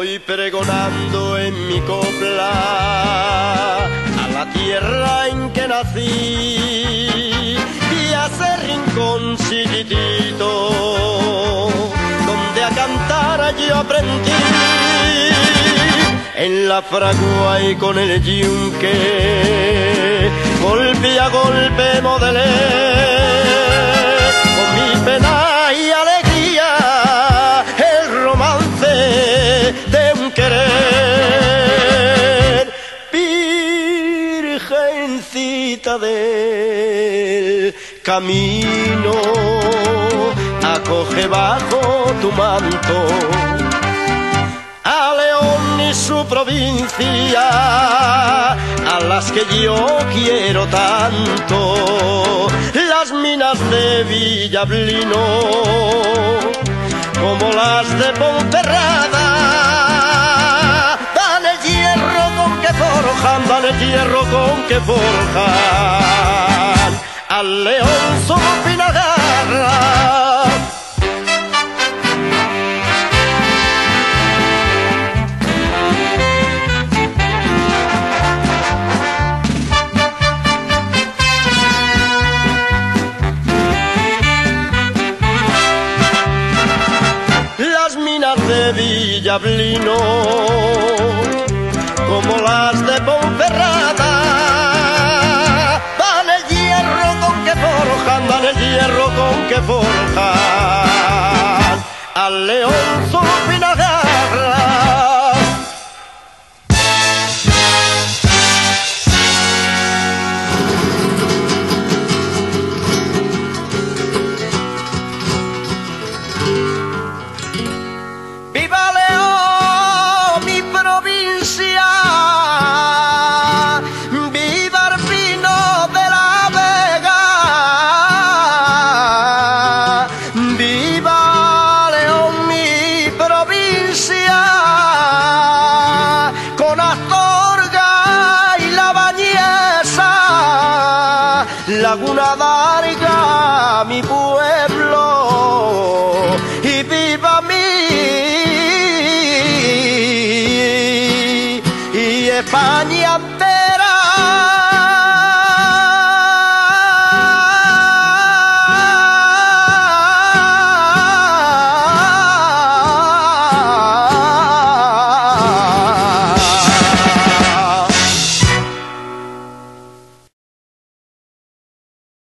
voy pregonando en mi copla a la tierra en que nací y a ese rincón chiquitito donde a cantar yo aprendí. En la fragua y con el yunque golpe a golpe modelé virgencita del camino. Acoge bajo tu manto a León y su provincia, a las que yo quiero tanto, las minas de Villablino, como las de Ponferrada, que forjan, dan el hierro con que forjan, al León su fina garra. las minas de Villablino, como las de Ponferrada. Van el hierro con que forjan, van el hierro con que forjan. Al león su Laguna Darga, mi pueblo, y viva mi y España entera.